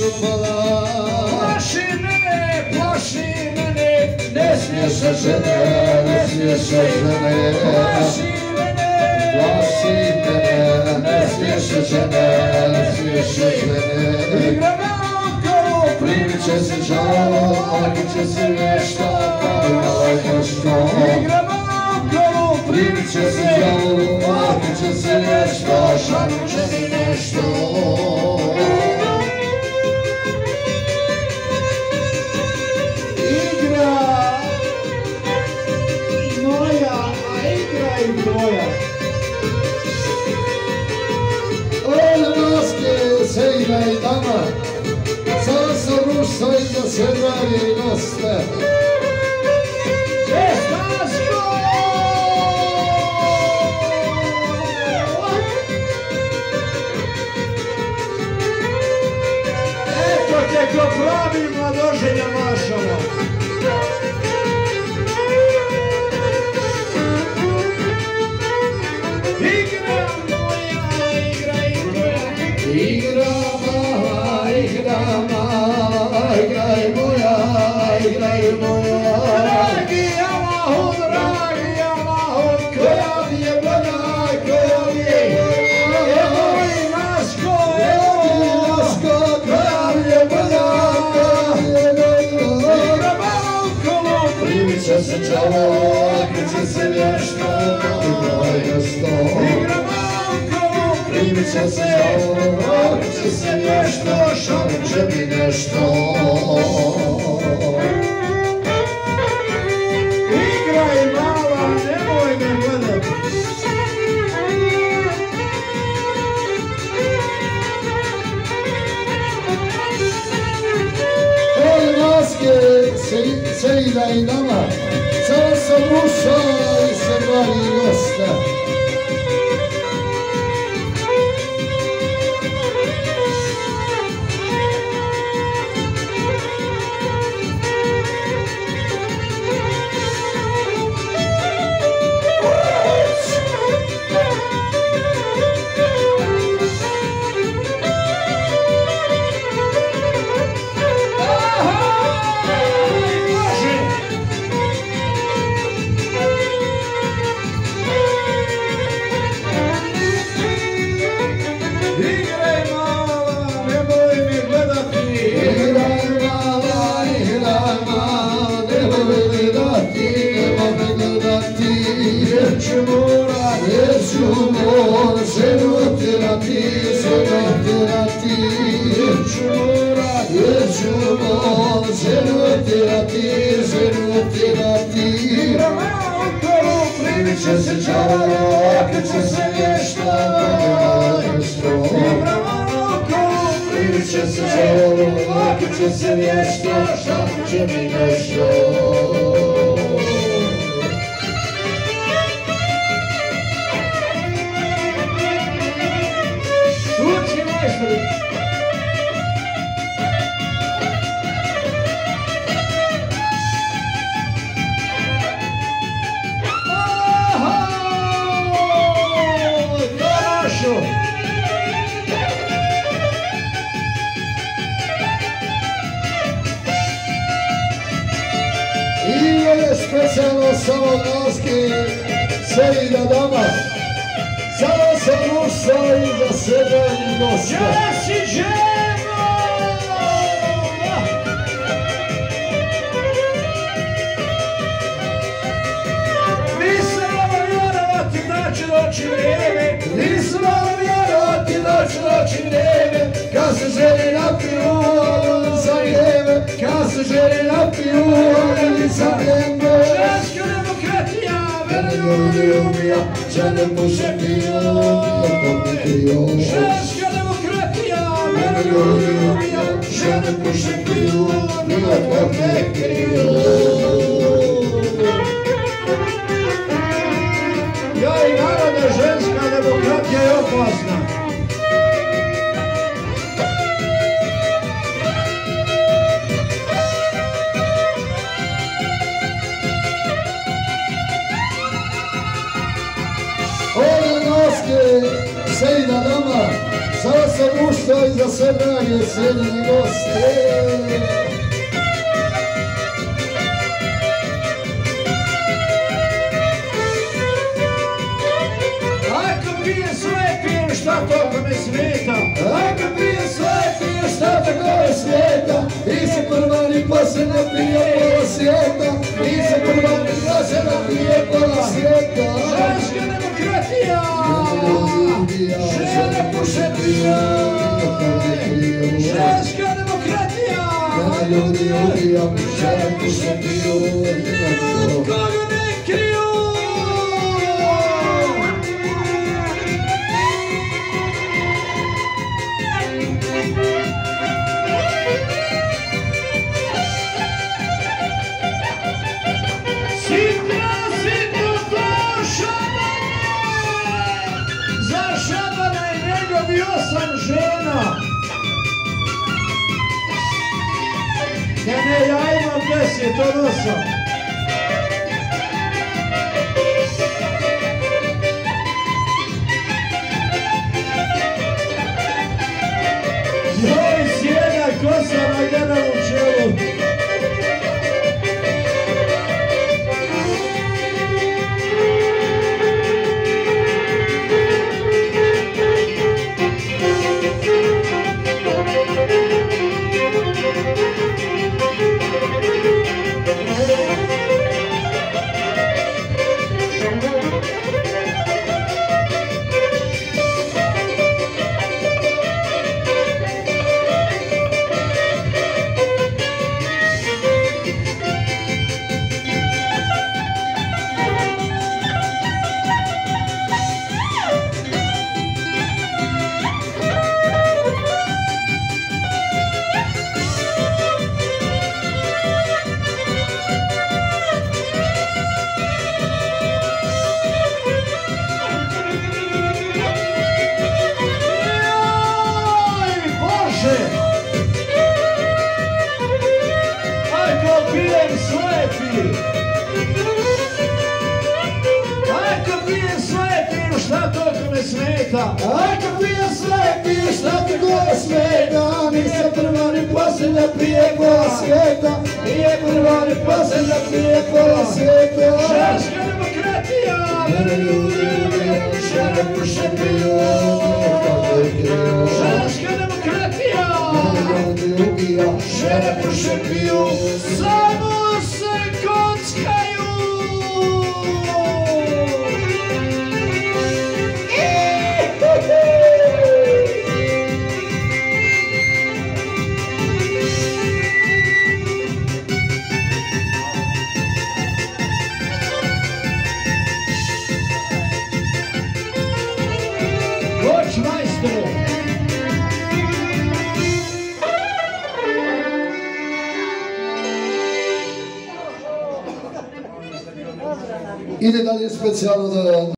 zašupala Plaši mene, plaši mene, ne smiješ se žene, ne smiješ se žene. Plaši mene, Plaši mene, ne smiješ žene, ne smiješ žene. Igra oko, Primit će se žalo, laki će se nešto, kao malo igra igra i moja. Ove maske se ima i dama, sada sam rušao i da nešto. igra malo okolo, Primit će se će se nešto, šalim će mi nešto. Igraj mala, nemoj me gledat. Ove maske se, se i nama, sada sam ušao i se dragi goste. Jer ću morat, Jer ću morat ženu otjerati, ženu otjerati. jer ću morat. Jer ću morat ženu otjerati, ženu otjerati. Igra malo okolo, primit će se čavalo, kad će se. Igra malo okolo, primit će se čavalo, kad će se nešto. Šalim će mi nešto. Specijalno samo maske, se ide doma. Sada sam ušao i za sebe i goste. Jesi ženo! Nisam vam vjerovati da će doći vrijeme, nisam vam vjerovati da će doći vrijeme, kad se želi napiju, za vrijeme, kad se želi napiju, puše piju, Ženska demokratija, mene ljudi ubija, žene puše piju, nikog ne kriju. Ja i narode, ženska demokratija je opasna. Ove noske se ide doma. Sada sam ušao društva i za sve drage cijenjeni goste. Ako pije svoje pijem šta to me smeta Ako pije svoje pije šta tako svijeta I se Ženska demokratija! Demokratija Ljudi ubijam, žene puše piju Koga ne kriju osam žena. Ne, ne, ja imam deset, on osam pijem svoje pijem Ako pijem svoje pijem, šta to me smeta? Ako pije svoje pije šta ti gore smeta Ni se prva ni posljednja pije pola svijeta Nije prva ni posljednja pije pola svijeta Ženska demokratija! Mene ljudi žene puše Ženska demokratija! Žene puše piju Samo Idę dalje specjalno